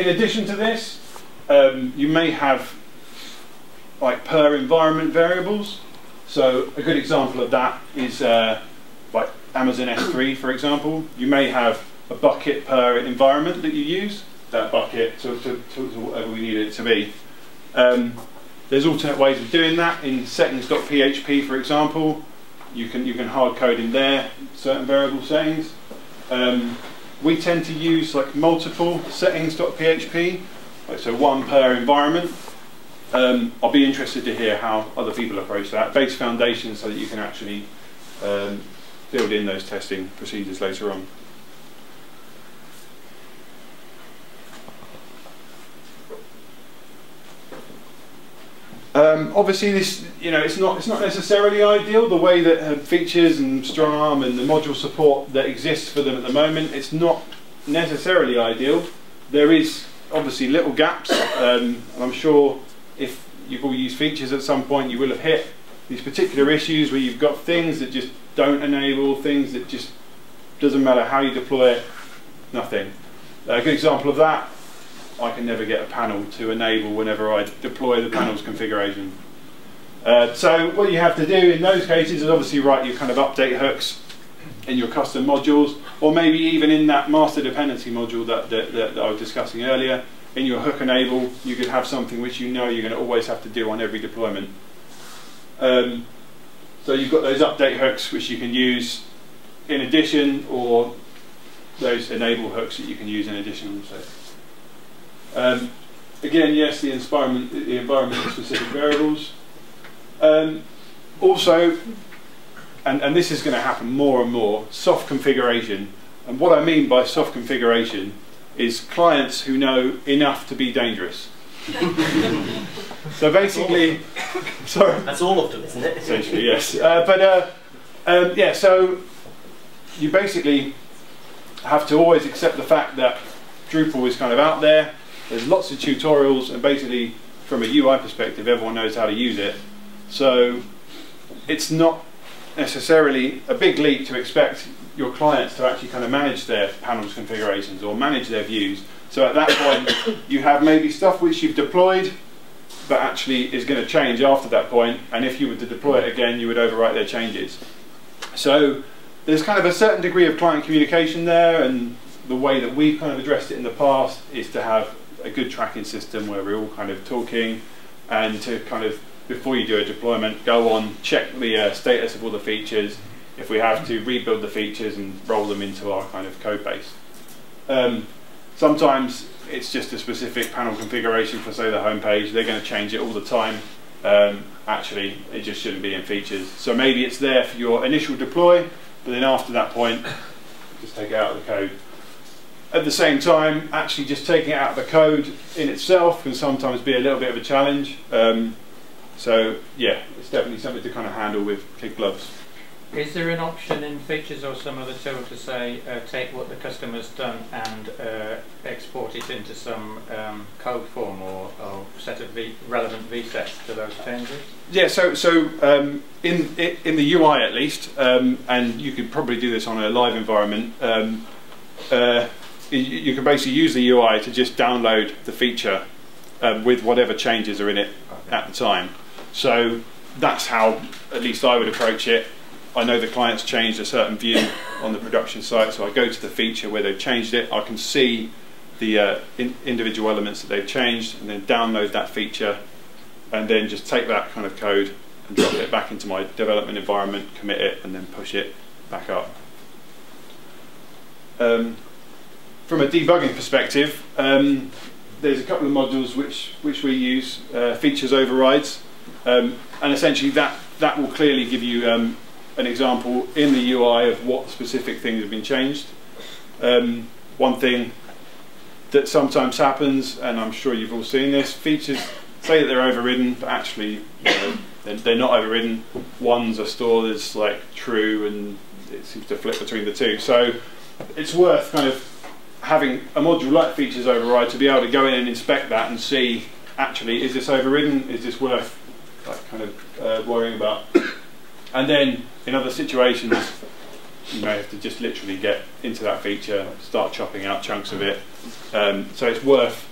in addition to this, um, you may have like per environment variables. So a good example of that is uh, like Amazon S3, for example. You may have a bucket per environment that you use, that bucket to, to, to whatever we need it to be. Um, there's alternate ways of doing that. In settings.php, for example, you can you can hard code in there certain variable settings. Um, we tend to use like multiple settings.php, like so one per environment. Um, I'll be interested to hear how other people approach that. Base foundation so that you can actually um, build in those testing procedures later on. Um, obviously, this you know it's not it's not necessarily ideal the way that uh, features and StrongArm and the module support that exists for them at the moment. It's not necessarily ideal. There is obviously little gaps, um, and I'm sure if you've all used features at some point, you will have hit these particular issues where you've got things that just don't enable, things that just doesn't matter how you deploy it, nothing. A good example of that I can never get a panel to enable whenever I deploy the panel's configuration. Uh, so what you have to do in those cases is obviously write your kind of update hooks in your custom modules, or maybe even in that master dependency module that, that, that, that I was discussing earlier, in your hook enable, you could have something which you know you're going to always have to do on every deployment. Um, so you've got those update hooks which you can use in addition, or those enable hooks that you can use in addition. Um, again, yes, the environment, the environment specific variables. Um, also, and, and this is going to happen more and more, soft configuration. And what I mean by soft configuration is clients who know enough to be dangerous. so basically, sorry. That's all of them, isn't it? Essentially, yes. Uh, but uh, um, yeah, so you basically have to always accept the fact that Drupal is kind of out there there's lots of tutorials and basically from a UI perspective everyone knows how to use it. So it's not necessarily a big leap to expect your clients to actually kind of manage their panels configurations or manage their views. So at that point you have maybe stuff which you've deployed but actually is going to change after that point and if you were to deploy it again you would overwrite their changes. So there's kind of a certain degree of client communication there and the way that we've kind of addressed it in the past is to have a good tracking system where we're all kind of talking. And to kind of before you do a deployment go on check the uh, status of all the features. If we have to rebuild the features and roll them into our kind of code base. Um, sometimes it's just a specific panel configuration for say the home page they're going to change it all the time. Um, actually it just shouldn't be in features. So maybe it's there for your initial deploy but then after that point just take it out of the code at the same time, actually just taking it out of the code in itself can sometimes be a little bit of a challenge. Um, so yeah, it's definitely something to kind of handle with kid gloves. Is there an option in features or some other tool to say uh, take what the customer's done and uh, export it into some um, code form or, or set of v relevant vsets to those changes? Yeah, so so um, in in the UI at least, um, and you could probably do this on a live environment. Um, uh, you can basically use the UI to just download the feature um, with whatever changes are in it at the time. So that's how at least I would approach it. I know the client's changed a certain view on the production site, so I go to the feature where they've changed it. I can see the uh, in individual elements that they've changed and then download that feature and then just take that kind of code and drop it back into my development environment, commit it, and then push it back up. Um, from a debugging perspective, um, there's a couple of modules which, which we use, uh, features overrides, um, and essentially that, that will clearly give you um, an example in the UI of what specific things have been changed. Um, one thing that sometimes happens, and I'm sure you've all seen this, features say that they're overridden, but actually you know, they're, they're, not overridden. Ones are stored as like true, and it seems to flip between the two. So it's worth kind of having a module like features override to be able to go in and inspect that and see actually is this overridden, is this worth like kind of uh, worrying about. And then in other situations, you may have to just literally get into that feature, start chopping out chunks of it. Um, so it's worth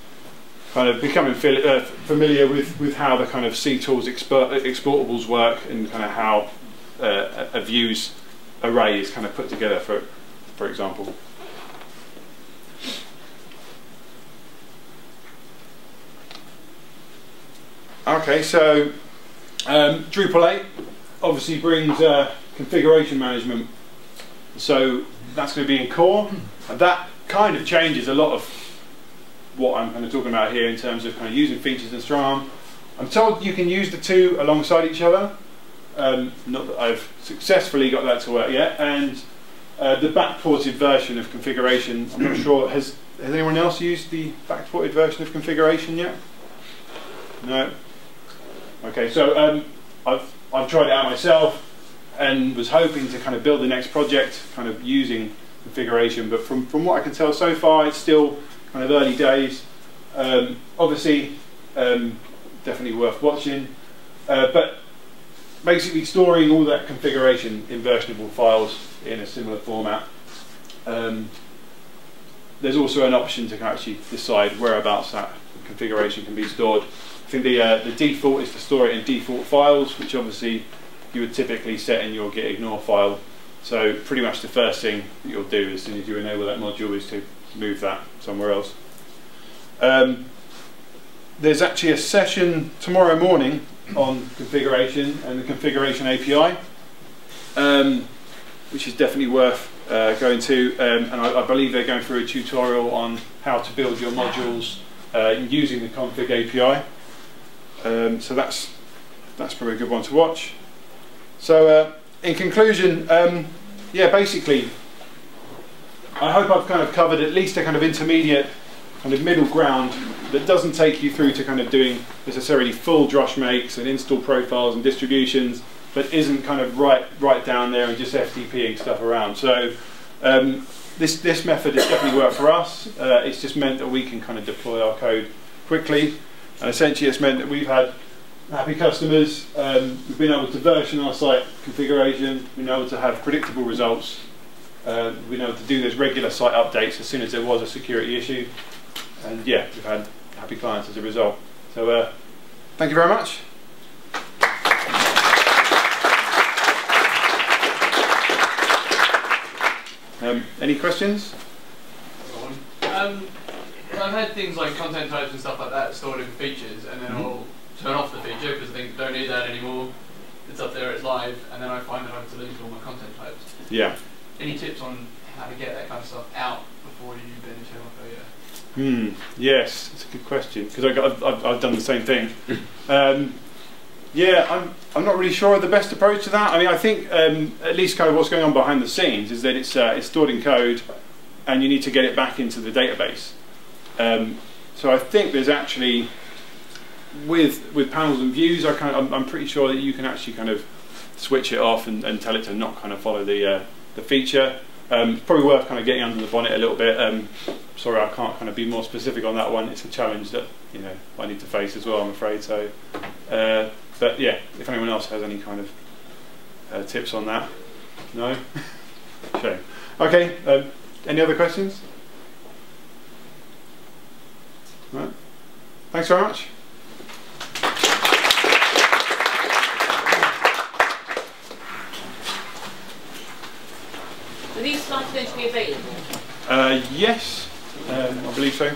kind of becoming uh, familiar with, with how the kind of CTools exportables work and kind of how uh, a views array is kind of put together, for, for example. Okay, so um, Drupal 8 obviously brings uh, configuration management. So that's going to be in core. And that kind of changes a lot of what I'm kind of talking about here in terms of kind of using features in StrongArm. I'm told you can use the two alongside each other. Um, not that I've successfully got that to work yet. And uh, the backported version of configuration, I'm not sure, has, has anyone else used the backported version of configuration yet? No? Okay, so um, I've, I've tried it out myself and was hoping to kind of build the next project kind of using configuration, but from, from what I can tell so far, it's still kind of early days. Um, obviously, um, definitely worth watching, uh, but basically storing all that configuration in versionable files in a similar format. Um, there's also an option to actually decide whereabouts that configuration can be stored. I think the, uh, the default is to store it in default files, which obviously you would typically set in your git ignore file. So pretty much the first thing you'll do as soon as you enable that module is to move that somewhere else. Um, there's actually a session tomorrow morning on configuration and the configuration API, um, which is definitely worth uh, going to. Um, and I, I, believe they're going through a tutorial on how to build your modules uh, using the config API. Um, so that's that's probably a good one to watch. So uh, in conclusion, um, yeah, basically, I hope I've kind of covered at least a kind of intermediate, kind of middle ground that doesn't take you through to kind of doing necessarily full drush makes and install profiles and distributions, but isn't kind of right right down there and just FTPing stuff around. So um, this this method has definitely worked for us. Uh, it's just meant that we can kind of deploy our code quickly and essentially it's meant that we've had happy customers, um, we've been able to version our site configuration, we've been able to have predictable results, uh, we've been able to do those regular site updates as soon as there was a security issue, and yeah, we've had happy clients as a result. So uh, thank you very much. Um, any questions? Um, I've had things like content types and stuff like that stored in features, and then mm -hmm. I'll turn off the feature because I think don't need that anymore. It's up there, it's live, and then I find that I've deleted all my content types. Yeah. Any tips on how to get that kind of stuff out before you then turn off yeah? Hmm. Yes, it's a good question because I've, I've, I've, done the same thing. um, yeah, I'm I'm not really sure of the best approach to that. I mean, I think um, at least kind of what's going on behind the scenes is that it's uh, it's stored in code, and you need to get it back into the database. Um, so I think there's actually, with with panels and views, I kind of, I'm, pretty sure that you can actually kind of switch it off and, and tell it to not kind of follow the uh, the feature. Um, probably worth kind of getting under the bonnet a little bit. Um, sorry, I can't kind of be more specific on that one. It's a challenge that you know I need to face as well. I'm afraid. So, uh, but yeah, if anyone else has any kind of uh, tips on that, no, shame. Okay. Um, any other questions? Right. Thanks very much. Are these slides going to be available? Uh, yes, um, I believe so.